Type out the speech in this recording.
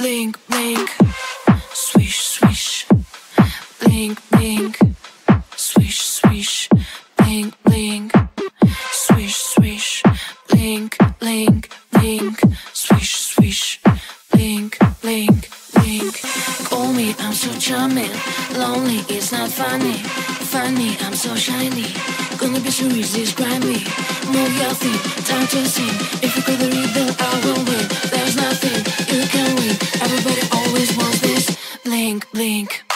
blink, blink. Swish, swish. Blink, blink. Swish, swish. Blink, blink. Swish, swish. Blink, blink, blink. Swish, swish. Blink, blink, blink. Call me, I'm so charming. Lonely, it's not funny. Funny, I'm so shiny. Gonna be so easy, describe me. Move your feet, time to sing. If you could the rhythm, blink.